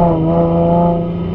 Oh.